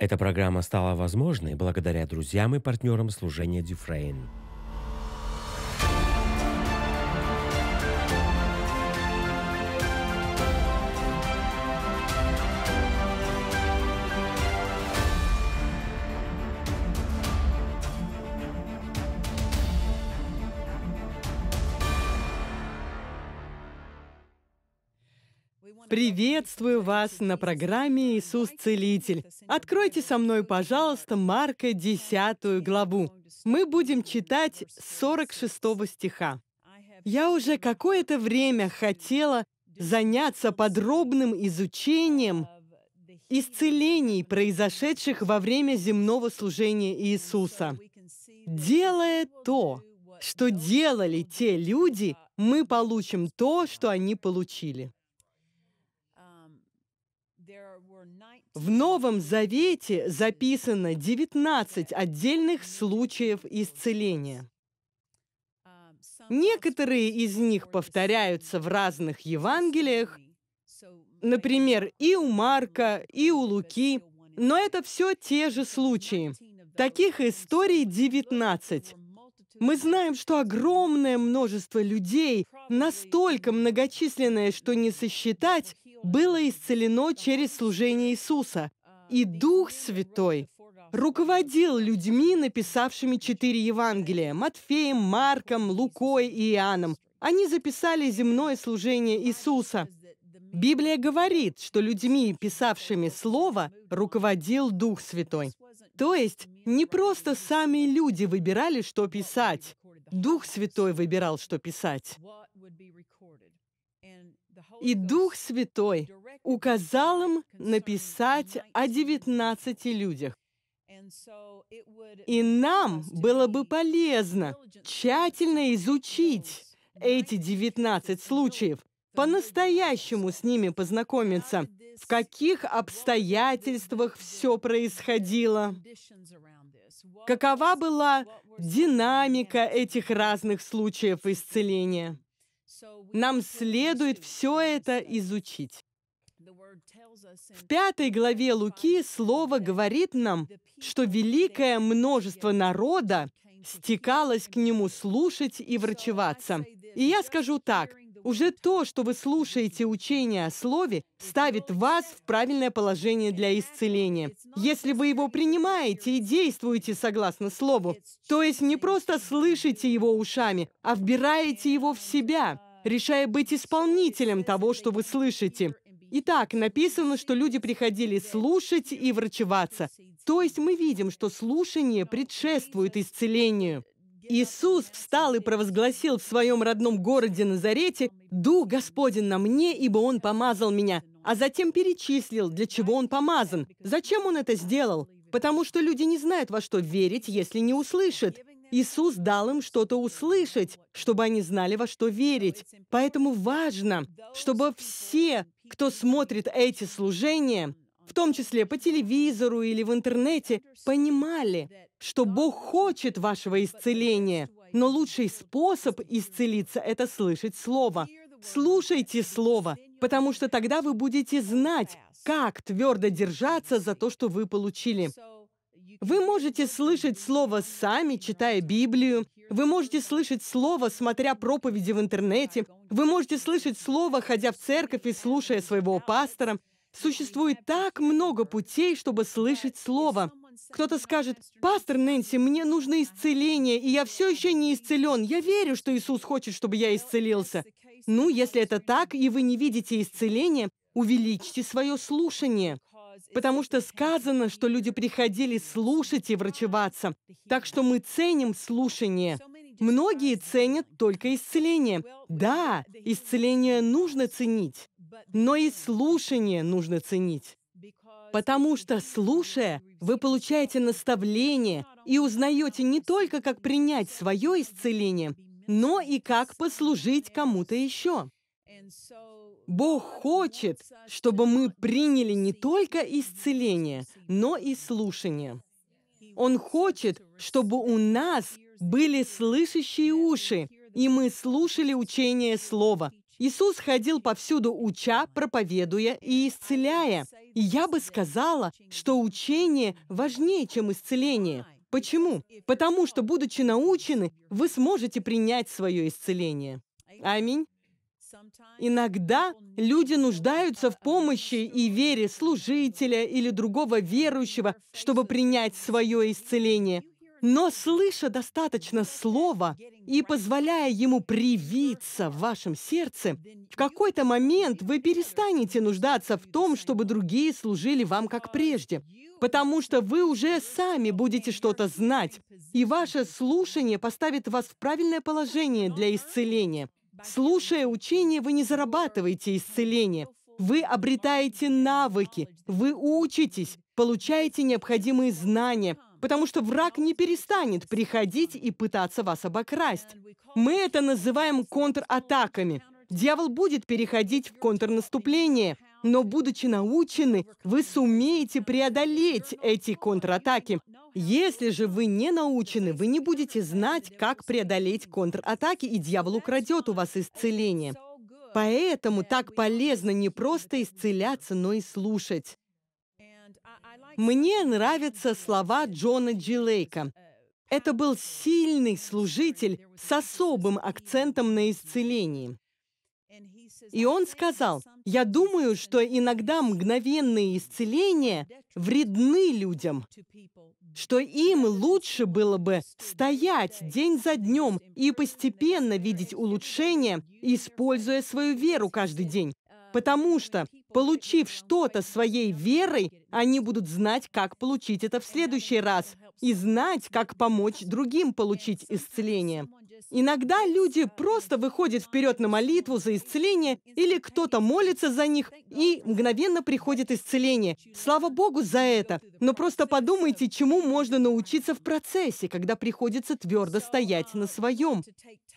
Эта программа стала возможной благодаря друзьям и партнерам служения Дюфрейн. Приветствую вас на программе «Иисус Целитель». Откройте со мной, пожалуйста, Марка 10 главу. Мы будем читать 46 стиха. Я уже какое-то время хотела заняться подробным изучением исцелений, произошедших во время земного служения Иисуса. Делая то, что делали те люди, мы получим то, что они получили. В Новом Завете записано 19 отдельных случаев исцеления. Некоторые из них повторяются в разных Евангелиях, например, и у Марка, и у Луки, но это все те же случаи. Таких историй 19. Мы знаем, что огромное множество людей, настолько многочисленное, что не сосчитать, было исцелено через служение Иисуса. И Дух Святой руководил людьми, написавшими четыре Евангелия – Матфеем, Марком, Лукой и Иоанном. Они записали земное служение Иисуса. Библия говорит, что людьми, писавшими Слово, руководил Дух Святой. То есть не просто сами люди выбирали, что писать. Дух Святой выбирал, что писать. И Дух Святой указал им написать о 19 людях. И нам было бы полезно тщательно изучить эти 19 случаев, по-настоящему с ними познакомиться, в каких обстоятельствах все происходило, какова была динамика этих разных случаев исцеления. Нам следует все это изучить. В пятой главе Луки слово говорит нам, что великое множество народа стекалось к нему слушать и врачеваться. И я скажу так, уже то, что вы слушаете учение о Слове, ставит вас в правильное положение для исцеления. Если вы его принимаете и действуете согласно Слову, то есть не просто слышите его ушами, а вбираете его в себя, решая быть исполнителем того, что вы слышите. Итак, написано, что люди приходили слушать и врачеваться. То есть мы видим, что слушание предшествует исцелению. Иисус встал и провозгласил в своем родном городе Назарете «Дух Господень на мне, ибо Он помазал меня», а затем перечислил, для чего Он помазан. Зачем Он это сделал? Потому что люди не знают, во что верить, если не услышат. Иисус дал им что-то услышать, чтобы они знали, во что верить. Поэтому важно, чтобы все, кто смотрит эти служения, в том числе по телевизору или в интернете, понимали, что Бог хочет вашего исцеления, но лучший способ исцелиться – это слышать Слово. Слушайте Слово, потому что тогда вы будете знать, как твердо держаться за то, что вы получили. Вы можете слышать Слово сами, читая Библию. Вы можете слышать Слово, смотря проповеди в интернете. Вы можете слышать Слово, ходя в церковь и слушая своего пастора. Существует так много путей, чтобы слышать Слово. Кто-то скажет, «Пастор Нэнси, мне нужно исцеление, и я все еще не исцелен. Я верю, что Иисус хочет, чтобы я исцелился». Ну, если это так, и вы не видите исцеления, увеличьте свое слушание потому что сказано, что люди приходили слушать и врачеваться. Так что мы ценим слушание. Многие ценят только исцеление. Да, исцеление нужно ценить, но и слушание нужно ценить. Потому что, слушая, вы получаете наставление и узнаете не только, как принять свое исцеление, но и как послужить кому-то еще. Бог хочет, чтобы мы приняли не только исцеление, но и слушание. Он хочет, чтобы у нас были слышащие уши, и мы слушали учение Слова. Иисус ходил повсюду, уча, проповедуя и исцеляя. И я бы сказала, что учение важнее, чем исцеление. Почему? Потому что, будучи научены, вы сможете принять свое исцеление. Аминь. Иногда люди нуждаются в помощи и вере служителя или другого верующего, чтобы принять свое исцеление. Но слыша достаточно слова и позволяя ему привиться в вашем сердце, в какой-то момент вы перестанете нуждаться в том, чтобы другие служили вам как прежде, потому что вы уже сами будете что-то знать, и ваше слушание поставит вас в правильное положение для исцеления. Слушая учение, вы не зарабатываете исцеление. Вы обретаете навыки, вы учитесь, получаете необходимые знания – потому что враг не перестанет приходить и пытаться вас обокрасть. Мы это называем контратаками. Дьявол будет переходить в контрнаступление, но, будучи научены, вы сумеете преодолеть эти контратаки. Если же вы не научены, вы не будете знать, как преодолеть контратаки, и дьявол украдет у вас исцеление. Поэтому так полезно не просто исцеляться, но и слушать. Мне нравятся слова Джона Дж. Лейка. Это был сильный служитель с особым акцентом на исцелении. И он сказал, «Я думаю, что иногда мгновенные исцеления вредны людям, что им лучше было бы стоять день за днем и постепенно видеть улучшения, используя свою веру каждый день. Потому что, получив что-то своей верой, они будут знать, как получить это в следующий раз, и знать, как помочь другим получить исцеление. Иногда люди просто выходят вперед на молитву за исцеление, или кто-то молится за них, и мгновенно приходит исцеление. Слава Богу за это. Но просто подумайте, чему можно научиться в процессе, когда приходится твердо стоять на своем.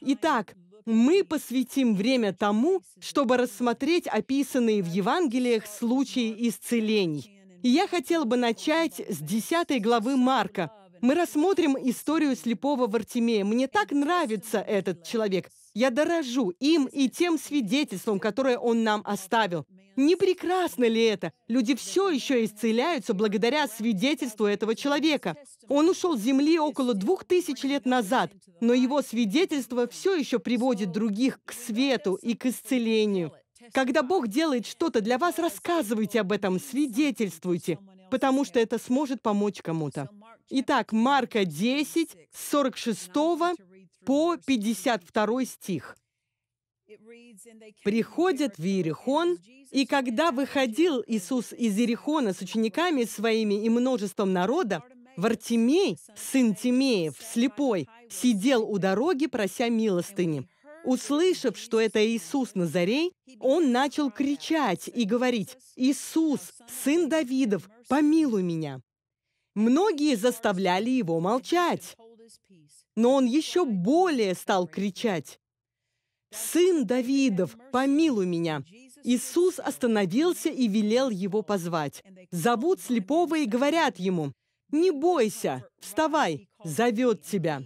Итак, мы посвятим время тому, чтобы рассмотреть описанные в Евангелиях случаи исцелений. И я хотела бы начать с 10 главы Марка. Мы рассмотрим историю слепого Вартимея. Мне так нравится этот человек. Я дорожу им и тем свидетельством, которое он нам оставил. Не прекрасно ли это? Люди все еще исцеляются благодаря свидетельству этого человека. Он ушел с земли около двух тысяч лет назад, но его свидетельство все еще приводит других к свету и к исцелению. Когда Бог делает что-то для вас, рассказывайте об этом, свидетельствуйте, потому что это сможет помочь кому-то. Итак, Марка 10, 46 по 52 стих. Приходят в Иерихон, и когда выходил Иисус из Иерихона с учениками своими и множеством народа, Вартимей, сын Тимеев, слепой, сидел у дороги, прося милостыни. Услышав, что это Иисус Назарей, он начал кричать и говорить, «Иисус, сын Давидов, помилуй меня!» Многие заставляли его молчать, но он еще более стал кричать, «Сын Давидов, помилуй меня!» Иисус остановился и велел его позвать. Зовут слепого и говорят ему, «Не бойся, вставай, зовет тебя».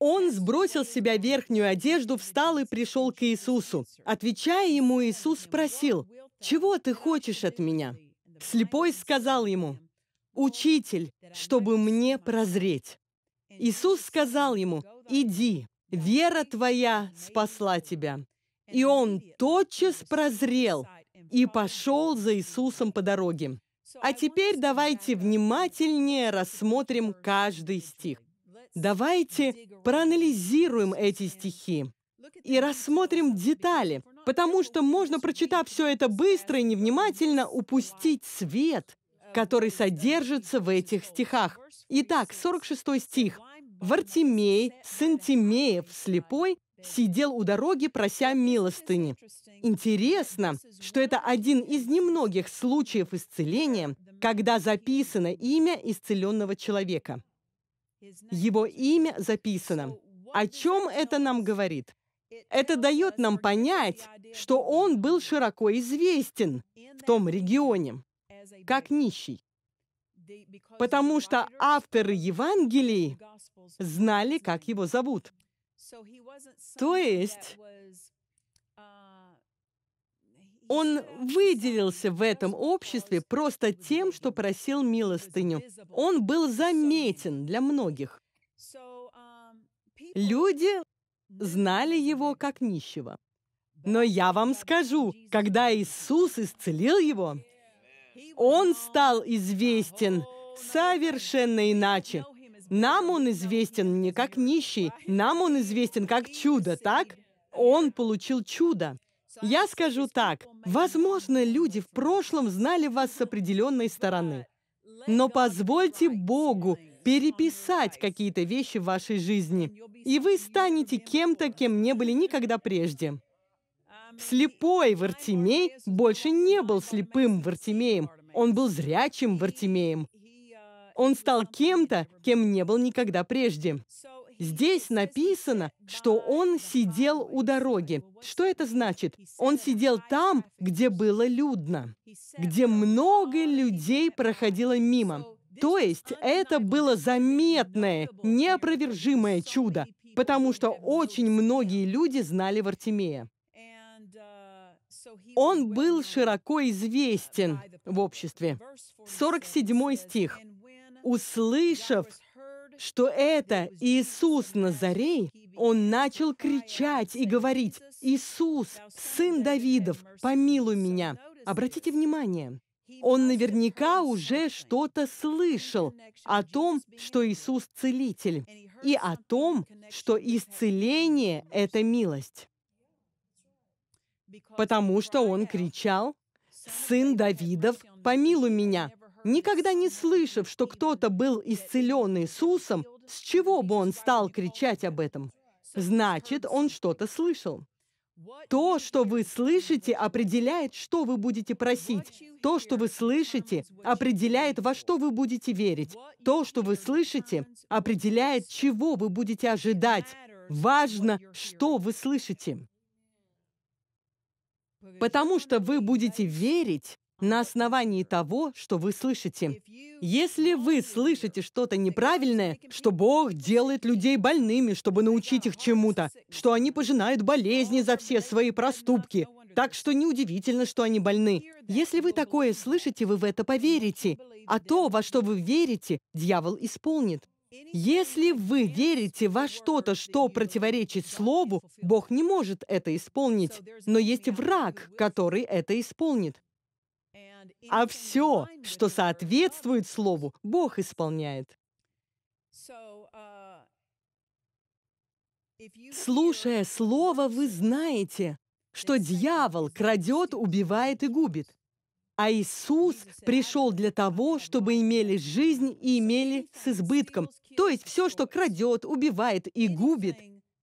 Он сбросил с себя верхнюю одежду, встал и пришел к Иисусу. Отвечая ему, Иисус спросил, «Чего ты хочешь от меня?» Слепой сказал ему, «Учитель, чтобы мне прозреть». Иисус сказал ему, «Иди, вера твоя спасла тебя». И он тотчас прозрел и пошел за Иисусом по дороге. А теперь давайте внимательнее рассмотрим каждый стих. Давайте проанализируем эти стихи и рассмотрим детали, потому что можно, прочитав все это быстро и невнимательно, упустить свет, который содержится в этих стихах. Итак, 46 стих. «Вартимей, сын Тимеев, слепой, сидел у дороги, прося милостыни». Интересно, что это один из немногих случаев исцеления, когда записано имя исцеленного человека. Его имя записано. О чем это нам говорит? Это дает нам понять, что он был широко известен в том регионе, как нищий. Потому что авторы Евангелий знали, как его зовут. То есть Он выделился в этом обществе просто тем, что просил милостыню. Он был заметен для многих. Люди знали его как нищего. Но я вам скажу, когда Иисус исцелил его, он стал известен совершенно иначе. Нам он известен не как нищий, нам он известен как чудо, так? Он получил чудо. Я скажу так, возможно, люди в прошлом знали вас с определенной стороны. Но позвольте Богу переписать какие-то вещи в вашей жизни, и вы станете кем-то, кем не были никогда прежде. Слепой Вартимей больше не был слепым Вартимеем, он был зрячим Вартимеем. Он стал кем-то, кем не был никогда прежде. Здесь написано, что он сидел у дороги. Что это значит? Он сидел там, где было людно, где много людей проходило мимо. То есть это было заметное, неопровержимое чудо, потому что очень многие люди знали Вартимея. Он был широко известен в обществе. 47 стих. Услышав, что это Иисус Назарей, он начал кричать и говорить, «Иисус, сын Давидов, помилуй меня». Обратите внимание, он наверняка уже что-то слышал о том, что Иисус – целитель, и о том, что исцеление – это милость. Потому что он кричал, «Сын Давидов, помилуй меня». Никогда не слышав, что кто-то был исцелен Иисусом, с чего бы он стал кричать об этом? Значит, он что-то слышал. То, что вы слышите, определяет, что вы будете просить. То, что вы слышите, определяет, во что вы будете верить. То, что вы слышите, определяет, чего вы будете ожидать. Важно, что вы слышите. Потому что вы будете верить на основании того, что вы слышите. Если вы слышите что-то неправильное, что Бог делает людей больными, чтобы научить их чему-то, что они пожинают болезни за все свои проступки, так что неудивительно, что они больны. Если вы такое слышите, вы в это поверите. А то, во что вы верите, дьявол исполнит. Если вы верите во что-то, что противоречит Слову, Бог не может это исполнить. Но есть враг, который это исполнит. А все, что соответствует Слову, Бог исполняет. Слушая Слово, вы знаете, что дьявол крадет, убивает и губит. А Иисус пришел для того, чтобы имели жизнь и имели с избытком. То есть все, что крадет, убивает и губит,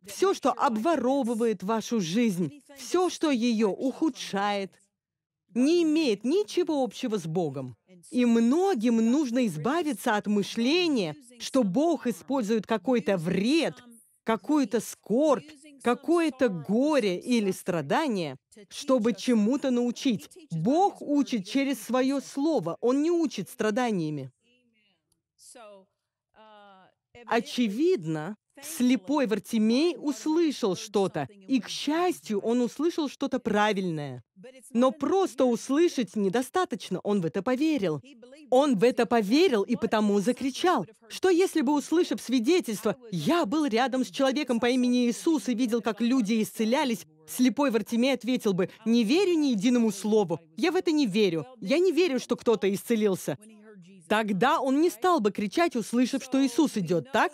все, что обворовывает вашу жизнь, все, что ее ухудшает – не имеет ничего общего с Богом. И многим нужно избавиться от мышления, что Бог использует какой-то вред, какую-то скорбь, какое-то горе или страдание, чтобы чему-то научить. Бог учит через свое слово, Он не учит страданиями. Очевидно, слепой Вартимей услышал что-то, и, к счастью, он услышал что-то правильное. Но просто услышать недостаточно, он в это поверил. Он в это поверил и потому закричал. Что если бы, услышав свидетельство, «Я был рядом с человеком по имени Иисус и видел, как люди исцелялись», слепой Вартимей ответил бы, «Не верю ни единому слову. Я в это не верю. Я не верю, что кто-то исцелился». Тогда он не стал бы кричать, услышав, что Иисус идет, так?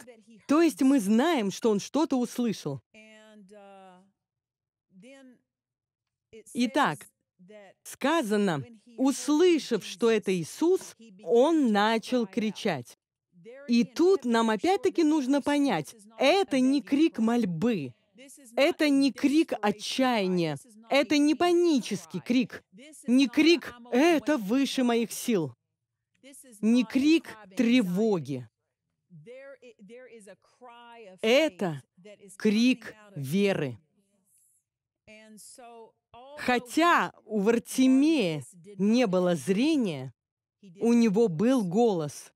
То есть мы знаем, что он что-то услышал. Итак, сказано, услышав, что это Иисус, он начал кричать. И тут нам опять-таки нужно понять, это не крик мольбы, это не крик отчаяния, это не панический крик, не крик «это выше моих сил», не крик тревоги. Это крик веры. Хотя у Вартимея не было зрения, у него был голос.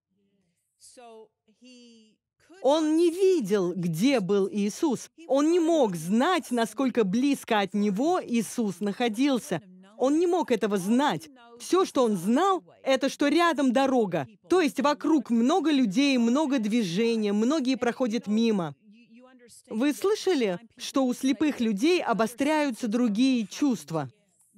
Он не видел, где был Иисус. Он не мог знать, насколько близко от него Иисус находился. Он не мог этого знать. Все, что он знал, это что рядом дорога. То есть вокруг много людей, много движения, многие проходят мимо. Вы слышали, что у слепых людей обостряются другие чувства?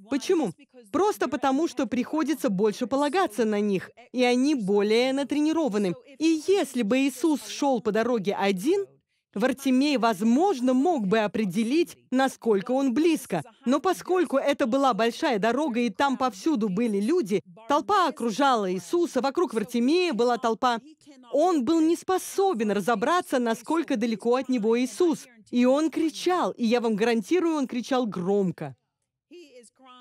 Почему? Просто потому, что приходится больше полагаться на них, и они более натренированы. И если бы Иисус шел по дороге один, Вартимей, возможно, мог бы определить, насколько он близко. Но поскольку это была большая дорога, и там повсюду были люди, толпа окружала Иисуса, вокруг Вартимея была толпа. Он был не способен разобраться, насколько далеко от него Иисус. И он кричал, и я вам гарантирую, он кричал громко.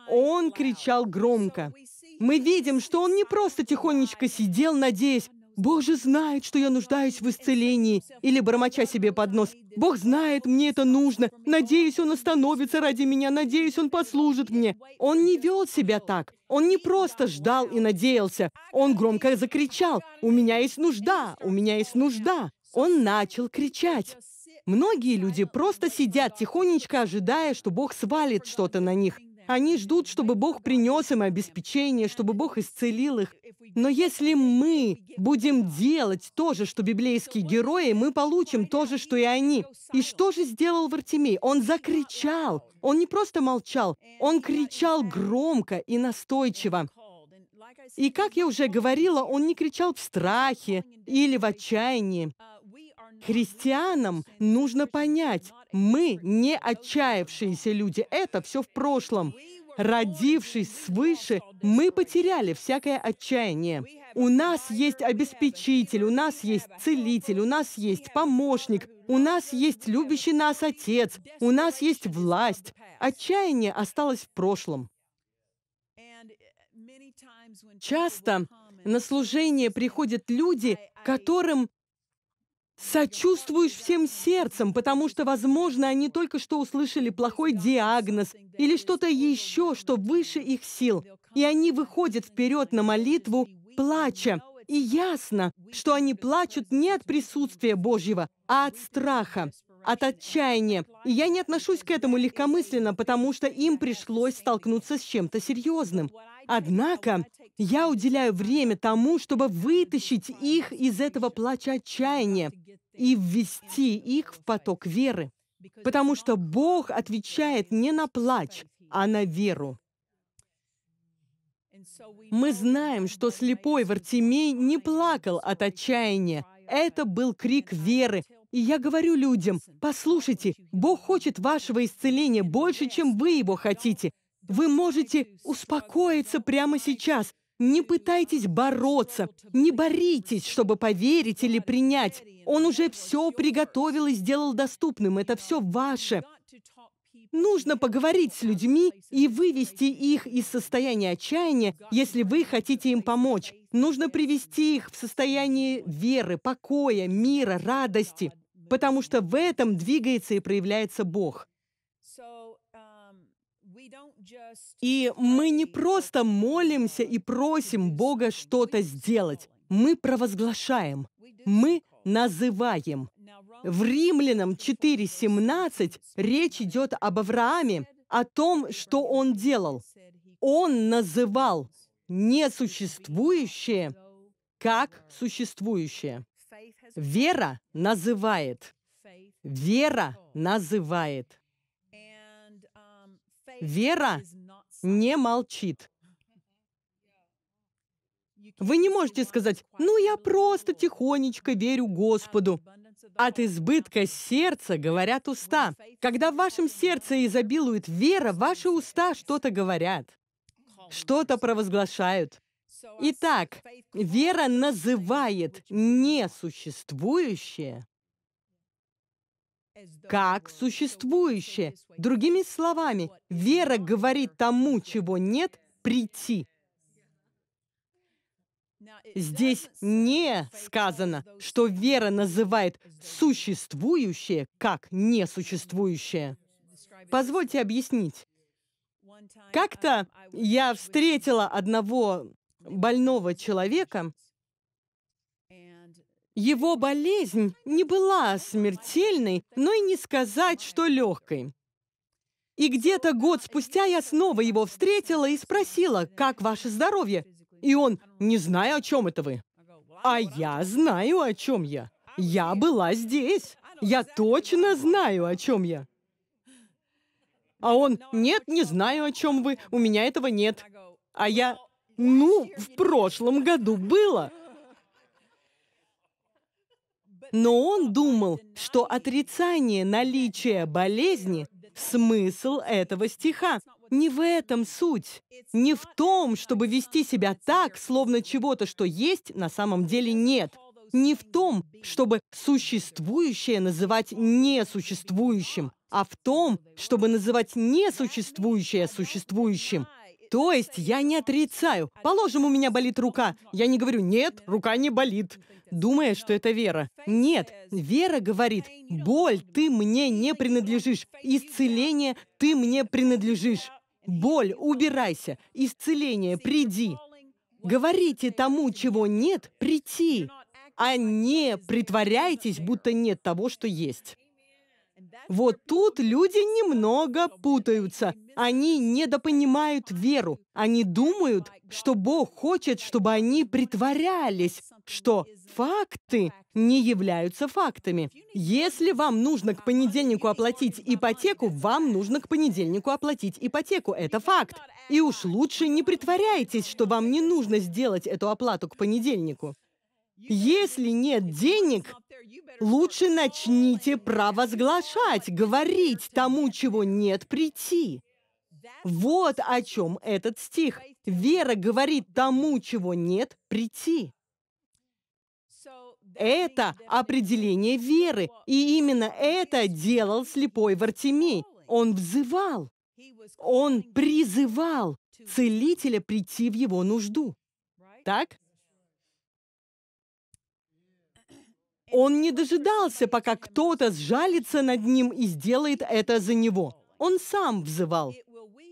Он кричал громко. Мы видим, что он не просто тихонечко сидел, надеясь, «Бог же знает, что я нуждаюсь в исцелении», или бормоча себе под нос, «Бог знает, мне это нужно, надеюсь, Он остановится ради меня, надеюсь, Он послужит мне». Он не вел себя так. Он не просто ждал и надеялся. Он громко закричал, «У меня есть нужда, у меня есть нужда». Он начал кричать. Многие люди просто сидят тихонечко, ожидая, что Бог свалит что-то на них. Они ждут, чтобы Бог принес им обеспечение, чтобы Бог исцелил их. Но если мы будем делать то же, что библейские герои, мы получим то же, что и они. И что же сделал Вартимей? Он закричал. Он не просто молчал, он кричал громко и настойчиво. И, как я уже говорила, он не кричал в страхе или в отчаянии. Христианам нужно понять, мы не отчаявшиеся люди. Это все в прошлом. Родившись свыше, мы потеряли всякое отчаяние. У нас есть обеспечитель, у нас есть целитель, у нас есть помощник, у нас есть любящий нас Отец, у нас есть власть. Отчаяние осталось в прошлом. Часто на служение приходят люди, которым Сочувствуешь всем сердцем, потому что, возможно, они только что услышали плохой диагноз или что-то еще, что выше их сил. И они выходят вперед на молитву, плача. И ясно, что они плачут не от присутствия Божьего, а от страха, от отчаяния. И я не отношусь к этому легкомысленно, потому что им пришлось столкнуться с чем-то серьезным. Однако я уделяю время тому, чтобы вытащить их из этого плача отчаяния и ввести их в поток веры. Потому что Бог отвечает не на плач, а на веру. Мы знаем, что слепой Вартимей не плакал от отчаяния. Это был крик веры. И я говорю людям, послушайте, Бог хочет вашего исцеления больше, чем вы его хотите. Вы можете успокоиться прямо сейчас. Не пытайтесь бороться, не боритесь, чтобы поверить или принять. Он уже все приготовил и сделал доступным. Это все ваше. Нужно поговорить с людьми и вывести их из состояния отчаяния, если вы хотите им помочь. Нужно привести их в состояние веры, покоя, мира, радости, потому что в этом двигается и проявляется Бог. И мы не просто молимся и просим Бога что-то сделать. Мы провозглашаем. Мы называем. В Римлянам 4.17 речь идет об Аврааме, о том, что он делал. Он называл несуществующее как существующее. Вера называет. Вера называет. Вера не молчит. Вы не можете сказать, ну я просто тихонечко верю Господу. От избытка сердца говорят уста. Когда в вашем сердце изобилует вера, ваши уста что-то говорят, что-то провозглашают. Итак, вера называет несуществующее как существующее. Другими словами, вера говорит тому, чего нет, прийти. Здесь не сказано, что вера называет существующее как несуществующее. Позвольте объяснить. Как-то я встретила одного больного человека, его болезнь не была смертельной, но и не сказать, что легкой. И где-то год спустя я снова его встретила и спросила, как ваше здоровье? И он, не знаю, о чем это вы. А я знаю, о чем я. Я была здесь. Я точно знаю, о чем я. А он, нет, не знаю, о чем вы, у меня этого нет. А я, ну, в прошлом году было. Но он думал, что отрицание наличия болезни – смысл этого стиха. Не в этом суть. Не в том, чтобы вести себя так, словно чего-то, что есть, на самом деле нет. Не в том, чтобы существующее называть несуществующим, а в том, чтобы называть несуществующее существующим. То есть я не отрицаю. Положим, у меня болит рука. Я не говорю «нет, рука не болит», думая, что это вера. Нет, вера говорит «боль, ты мне не принадлежишь, исцеление, ты мне принадлежишь». Боль, убирайся, исцеление, приди. Говорите тому, чего нет, прийти, а не притворяйтесь, будто нет того, что есть. Вот тут люди немного путаются. Они недопонимают веру. Они думают, что Бог хочет, чтобы они притворялись, что факты не являются фактами. Если вам нужно к понедельнику оплатить ипотеку, вам нужно к понедельнику оплатить ипотеку. Это факт. И уж лучше не притворяйтесь, что вам не нужно сделать эту оплату к понедельнику. Если нет денег, лучше начните провозглашать, говорить тому, чего нет, прийти. Вот о чем этот стих. Вера говорит тому, чего нет, прийти. Это определение веры. И именно это делал слепой Вартимей. Он взывал, он призывал целителя прийти в его нужду. Так? Он не дожидался, пока кто-то сжалится над ним и сделает это за него. Он сам взывал.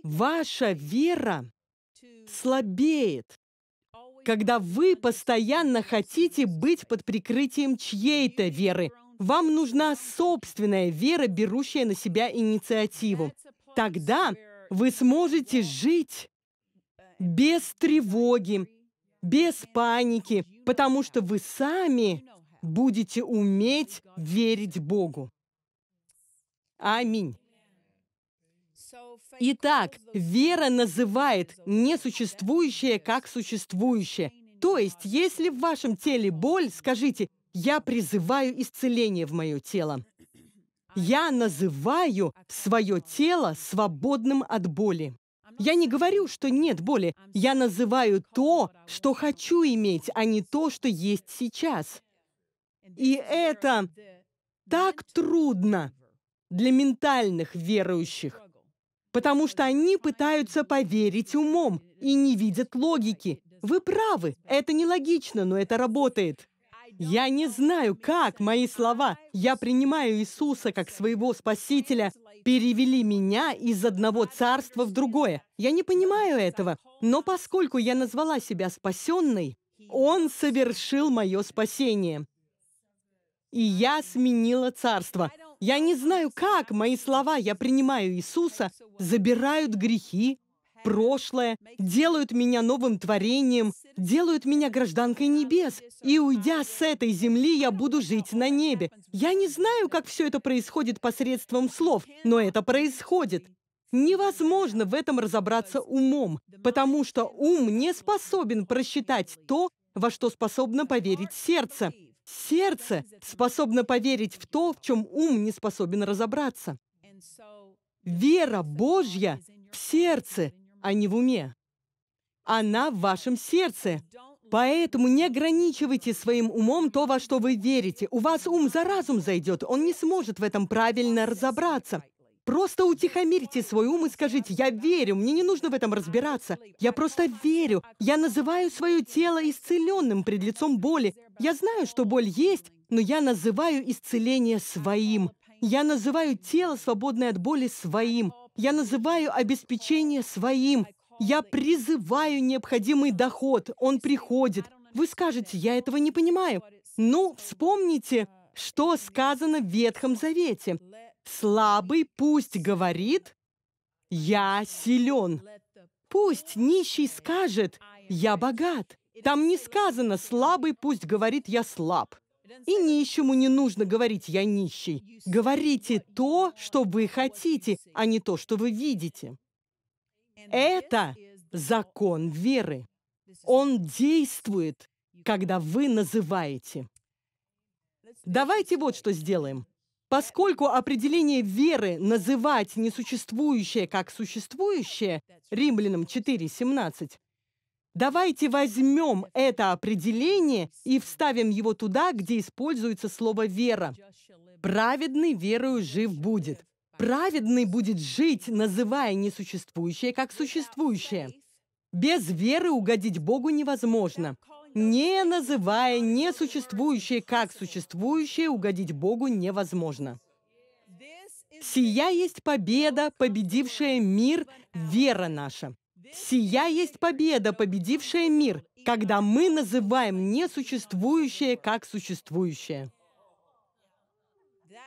Ваша вера слабеет, когда вы постоянно хотите быть под прикрытием чьей-то веры. Вам нужна собственная вера, берущая на себя инициативу. Тогда вы сможете жить без тревоги, без паники, потому что вы сами будете уметь верить Богу. Аминь. Итак, вера называет несуществующее как существующее. То есть, если в вашем теле боль, скажите, я призываю исцеление в мое тело. Я называю свое тело свободным от боли. Я не говорю, что нет боли. Я называю то, что хочу иметь, а не то, что есть сейчас. И это так трудно для ментальных верующих, потому что они пытаются поверить умом и не видят логики. Вы правы, это нелогично, но это работает. Я не знаю, как мои слова «я принимаю Иисуса как своего Спасителя» перевели меня из одного царства в другое. Я не понимаю этого, но поскольку я назвала себя спасенной, Он совершил мое спасение и я сменила царство. Я не знаю, как мои слова «я принимаю Иисуса» забирают грехи, прошлое, делают меня новым творением, делают меня гражданкой небес. И уйдя с этой земли, я буду жить на небе. Я не знаю, как все это происходит посредством слов, но это происходит. Невозможно в этом разобраться умом, потому что ум не способен просчитать то, во что способно поверить сердце. Сердце способно поверить в то, в чем ум не способен разобраться. Вера Божья в сердце, а не в уме. Она в вашем сердце. Поэтому не ограничивайте своим умом то, во что вы верите. У вас ум за разум зайдет, он не сможет в этом правильно разобраться. Просто утихомирьте свой ум и скажите, я верю, мне не нужно в этом разбираться. Я просто верю. Я называю свое тело исцеленным пред лицом боли. Я знаю, что боль есть, но я называю исцеление своим. Я называю тело, свободное от боли, своим. Я называю обеспечение своим. Я призываю необходимый доход. Он приходит. Вы скажете, я этого не понимаю. Ну, вспомните, что сказано в Ветхом Завете. Слабый пусть говорит, «Я силен». Пусть нищий скажет «Я богат». Там не сказано «слабый пусть говорит «я слаб». И нищему не нужно говорить «я нищий». Говорите то, что вы хотите, а не то, что вы видите. Это закон веры. Он действует, когда вы называете. Давайте вот что сделаем. Поскольку определение веры называть несуществующее как существующее, Римлянам 4.17, давайте возьмем это определение и вставим его туда, где используется слово «вера». Праведный верою жив будет. Праведный будет жить, называя несуществующее как существующее. Без веры угодить Богу невозможно. Не называя несуществующее как существующее, угодить Богу невозможно. Сия есть победа, победившая мир, вера наша. Сия есть победа, победившая мир, когда мы называем несуществующее как существующее.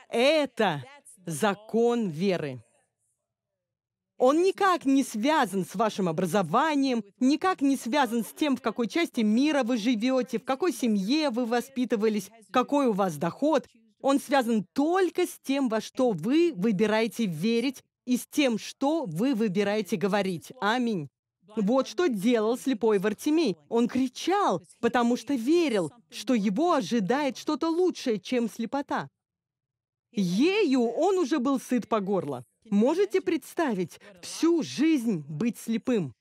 Это закон веры. Он никак не связан с вашим образованием, никак не связан с тем, в какой части мира вы живете, в какой семье вы воспитывались, какой у вас доход. Он связан только с тем, во что вы выбираете верить и с тем, что вы выбираете говорить. Аминь. Вот что делал слепой Вартимей. Он кричал, потому что верил, что его ожидает что-то лучшее, чем слепота. Ею он уже был сыт по горло. Можете представить всю жизнь быть слепым?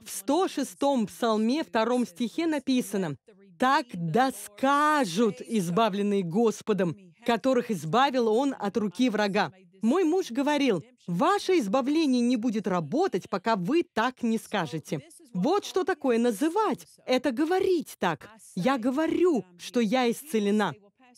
В 106-м псалме, втором стихе написано «Так да скажут избавленные Господом, которых избавил Он от руки врага». Мой муж говорил, ваше избавление не будет работать, пока вы так не скажете. Вот что такое называть. Это говорить так. Я говорю, что я исцелена.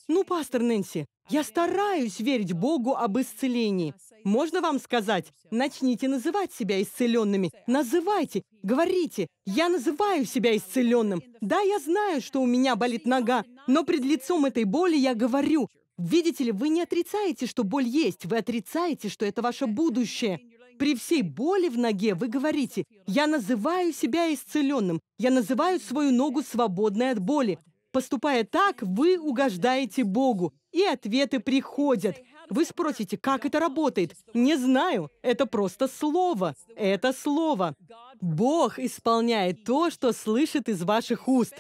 Ну, пастор Нэнси, я стараюсь верить Богу об исцелении. Можно вам сказать, начните называть себя исцеленными. Называйте, говорите, я называю себя исцеленным. Да, я знаю, что у меня болит нога, но пред лицом этой боли я говорю, видите ли, вы не отрицаете, что боль есть, вы отрицаете, что это ваше будущее. При всей боли в ноге вы говорите, я называю себя исцеленным, я называю свою ногу свободной от боли. Поступая так, вы угождаете Богу, и ответы приходят. Вы спросите, как это работает? Не знаю. Это просто слово. Это слово. Бог исполняет то, что слышит из ваших уст.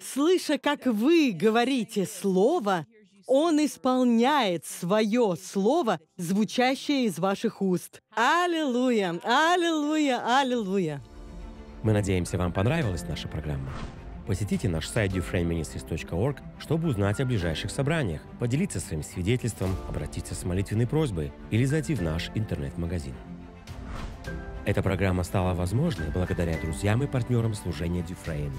Слыша, как вы говорите слово, Он исполняет свое слово, звучащее из ваших уст. Аллилуйя! Аллилуйя! Аллилуйя! Мы надеемся, вам понравилась наша программа. Посетите наш сайт dufraneministries.org, чтобы узнать о ближайших собраниях, поделиться своим свидетельством, обратиться с молитвенной просьбой или зайти в наш интернет-магазин. Эта программа стала возможной благодаря друзьям и партнерам служения Дюфрейна.